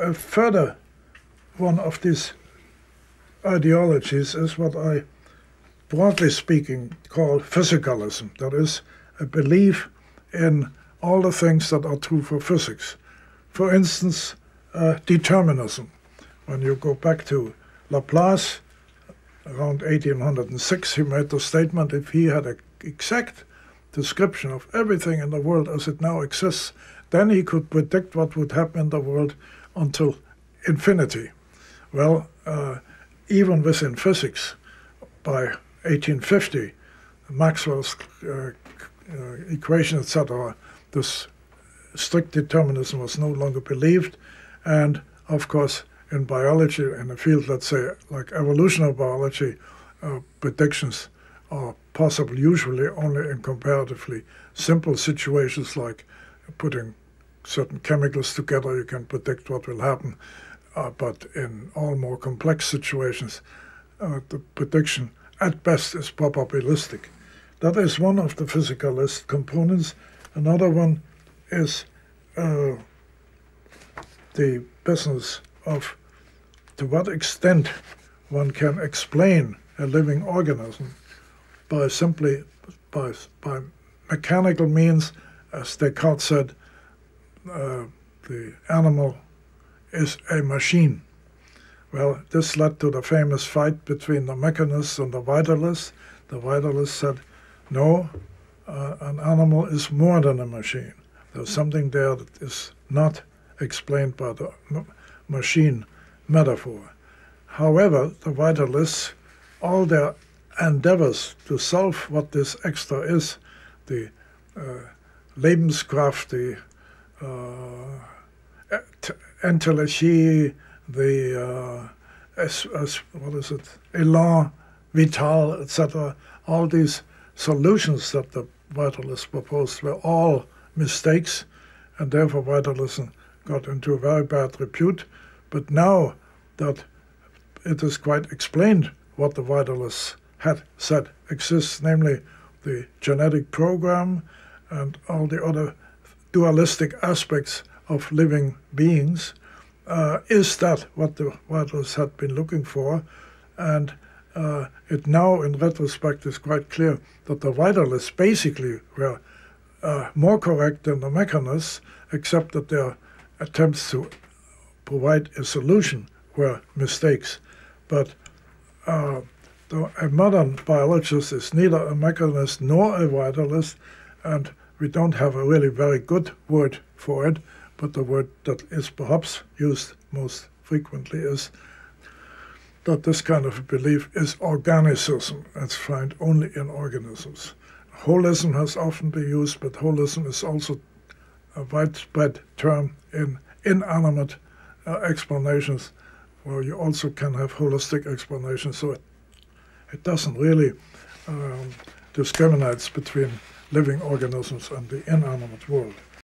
A further one of these ideologies is what I, broadly speaking, call physicalism. That is, a belief in all the things that are true for physics. For instance, uh, determinism. When you go back to Laplace, around 1806, he made the statement if he had an exact description of everything in the world as it now exists, then he could predict what would happen in the world until infinity. Well, uh, even within physics, by 1850, Maxwell's uh, uh, equation, etc., this strict determinism was no longer believed. And of course, in biology, in a field, let's say, like evolutionary biology, uh, predictions are possible usually only in comparatively simple situations like putting certain chemicals together, you can predict what will happen. Uh, but in all more complex situations, uh, the prediction at best is probabilistic. That is one of the physicalist components. Another one is uh, the business of to what extent one can explain a living organism by simply by, by mechanical means, as Descartes said, uh, the animal is a machine. Well, this led to the famous fight between the mechanists and the vitalists. The vitalists said, no, uh, an animal is more than a machine. There's something there that is not explained by the machine metaphor. However, the vitalists, all their endeavors to solve what this extra is, the uh, Lebenskraft, the uh, the uh, as, as, what is it, Elan, Vital, etc. All these solutions that the vitalists proposed were all mistakes, and therefore vitalism got into a very bad repute. But now that it is quite explained what the vitalists had said exists, namely the genetic program and all the other dualistic aspects of living beings, uh, is that what the vitalists had been looking for? And uh, it now, in retrospect, is quite clear that the vitalists basically were uh, more correct than the mechanists, except that their attempts to provide a solution were mistakes. But uh, the, a modern biologist is neither a mechanist nor a vitalist, and we don't have a really very good word for it, but the word that is perhaps used most frequently is that this kind of belief is organicism. It's found only in organisms. Holism has often been used, but holism is also a widespread term in inanimate uh, explanations, where you also can have holistic explanations. So it, it doesn't really um, discriminate between living organisms and the inanimate world.